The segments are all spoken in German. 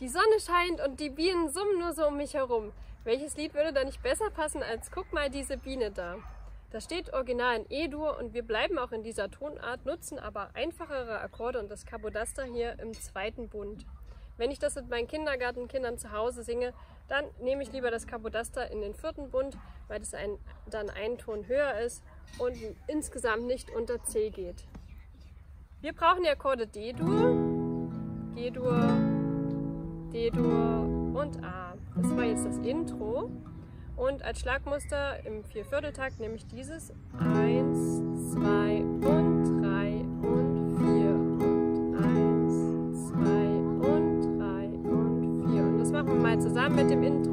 Die Sonne scheint und die Bienen summen nur so um mich herum. Welches Lied würde da nicht besser passen als Guck mal diese Biene da? Das steht original in E-Dur und wir bleiben auch in dieser Tonart, nutzen aber einfachere Akkorde und das Kapodaster hier im zweiten Bund. Wenn ich das mit meinen Kindergartenkindern zu Hause singe, dann nehme ich lieber das Kapodaster in den vierten Bund, weil das ein, dann einen Ton höher ist und insgesamt nicht unter C geht. Wir brauchen die Akkorde D-Dur, G-Dur, D-Dur und A. Das war jetzt das Intro. Und als Schlagmuster im Viervierteltakt nehme ich dieses 1, 2 und 3 und 4 und 1, 2 und 3 und 4. Und das machen wir mal zusammen mit dem Intro.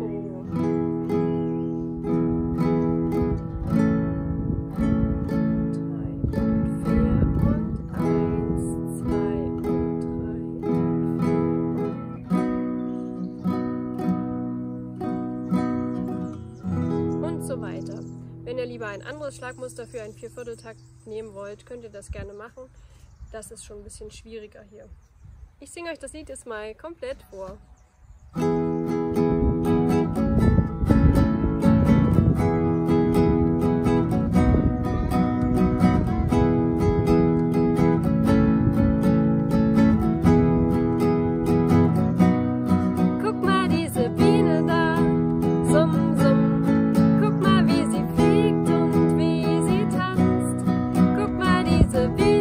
Wenn ihr lieber ein anderes Schlagmuster für einen Viervierteltakt nehmen wollt, könnt ihr das gerne machen. Das ist schon ein bisschen schwieriger hier. Ich singe euch das Lied jetzt mal komplett vor. Hier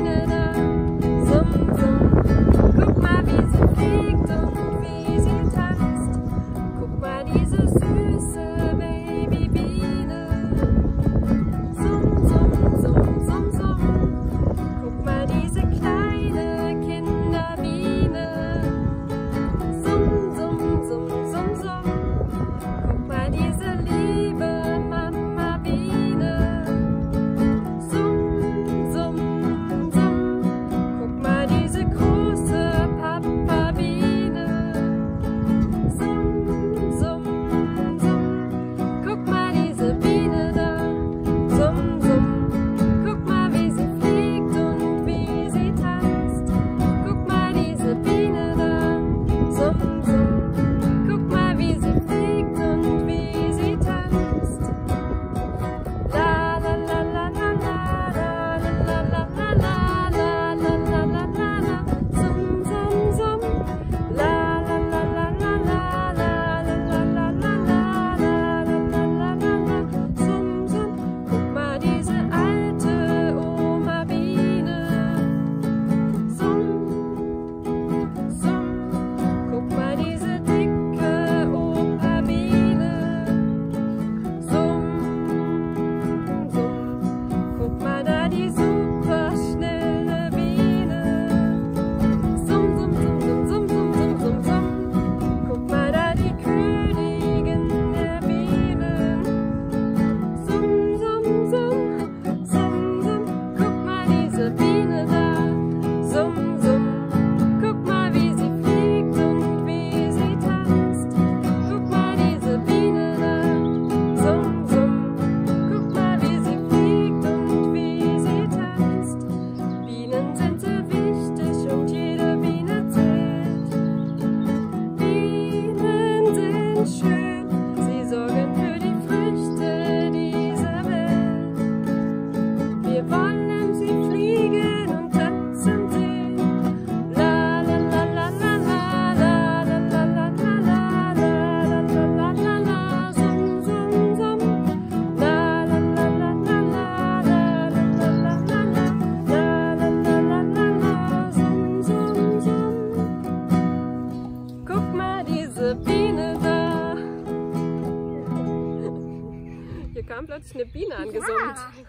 kam plötzlich eine Biene angesummt.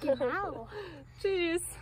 Ja, genau. Tschüss.